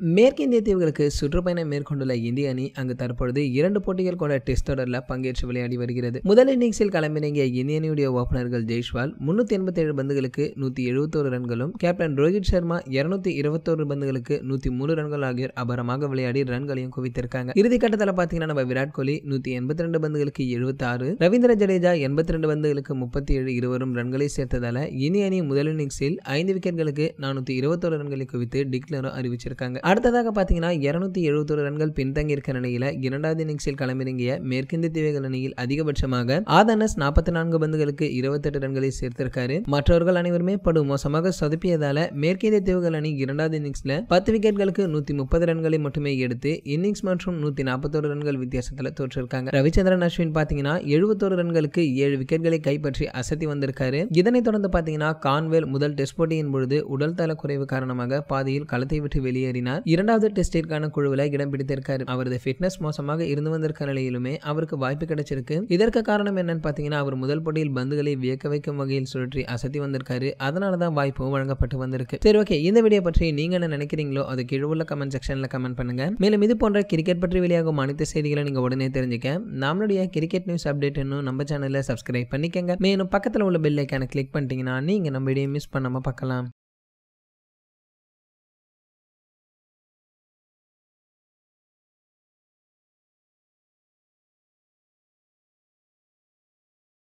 மேற்கிந்திய தீவுகளுக்கு சுற்றுப்பயணம் மேற்கொண்டுள்ள இந்திய அணி அங்கு தற்பொழுது இரண்டு போட்டிகள் கொண்ட டெஸ்ட் தொடரில் பங்கேற்று விளையாடி வருகிறது. முதல் இன்னிங்ஸில் களமிறங்கிய இந்திய அணியுடைய ஓபனர்கள் ஜெய்ஷ்வால் முன்னூத்தி எண்பத்தி ஏழு பந்துகளுக்கு நூத்தி எழுபத்தோரு ரன்களும் கேப்டன் ரோஹித் சர்மா இருநூத்தி இருபத்தோரு பந்துகளுக்கு நூத்தி மூணு ரன்கள் ஆகியோர் அபரமாக விளையாடி ரன்களையும் குவித்திருக்காங்க. இறுதி கட்டத்தில் பாத்தீங்கன்னா நம்ம விராட் கோலி நூத்தி எண்பத்தி ரெண்டு பந்துகளுக்கு எழுபத்தி ஆறு ரவீந்திர ஜடேஜா எண்பத்தி ரெண்டு பந்துகளுக்கு முப்பத்தி ஏழு இருவரும் ரன்களை சேர்த்ததால இந்திய அணி முதல் இன்னிங்ஸில் ஐந்து விக்கெட்களுக்கு நானூத்தி இருபத்தோரு ரன்களை குவித்து டிக்ளரும் அறிவிச்சிருக்காங்க. அடுத்ததாக பார்த்தீங்கன்னா இரநூத்தி எழுபத்தொரு ரன்கள் பின்தங்கி இருக்க நிலையில இரண்டாவது இன்னிங்ஸில் களமிறங்கிய மேற்கிந்திய தீவுகள் அணியில் அதிகபட்சமாக ஆதனஸ் நாற்பத்தி நான்கு பந்துகளுக்கு இருபத்தெட்டு ரன்களை சேர்த்திருக்காரு. மற்றவர்கள் அனைவருமே படு மோசமாக சொதப்பியதால மேற்கிந்திய தீவுகள் அணி இரண்டாவது இன்னிங்ஸ்ல பத்து விக்கெட்களுக்கு நூத்தி முப்பது ரன்களை மட்டுமே எடுத்து இன்னிங்ஸ் மற்றும் நூத்தி நாற்பத்தோரு ரன்கள் வித்தியாசத்தில் தோற்றிருக்காங்க. ரவிச்சந்திரன் அஸ்வின் பாத்தீங்கன்னா எழுபத்தோரு ரன்களுக்கு ஏழு விக்கெட்களை கைப்பற்றி அசத்தி வந்திருக்காரு. இதனைத் தொடர்ந்து பாத்தீங்கன்னா கான்வெல் முதல் டெஸ்ட் போட்டியின் பொழுது உடல் தள குறைவு காரணமாக பாதியில் களத்தை விட்டு வெளியேறினார். இரண்டாவது டெஸ்டிற்கான குழுவில் இடம் பிடித்திருக்காரு. அவரது ஃபிட்னஸ் மோசமாக இருந்து வந்திருக்க நிலையிலுமே அவருக்கு வாய்ப்பு கிடைச்சிருக்கு. இதற்கு காரணம் என்னன்னு பாத்தீங்கன்னா அவர் முதல் போட்டியில் பந்துகளை வியக்க வைக்கும் வகையில் சுழற்றி அசத்தி வந்திருக்காரு. அதனால தான் வாய்ப்பும் வழங்கப்பட்டு வந்திருக்கு. சரி ஓகே இந்த வீடியோ பற்றி நீங்க என்ன நினைக்கிறீங்களோ அது கீழே உள்ள கமெண்ட் செக்ஷன்ல கமெண்ட் பண்ணுங்க. மேலும் இது போன்ற கிரிக்கெட் பற்றி வெளியாகும் அனைத்து செய்திகளை நீங்க உடனே தெரிஞ்சுக்க. நம்மளுடைய கிரிக்கெட் நியூஸ் அப்டேட் இன்னும் நம்ம சேனலை சப்ஸ்கிரைப் பண்ணிக்கங்க. மேலும் பக்கத்தில் உள்ள பெல் ஐக்கானை கிளிக் பண்ணிட்டீங்கன்னா நீங்க நம்ம வீடியோ மிஸ் பண்ணாம பார்க்கலாம்.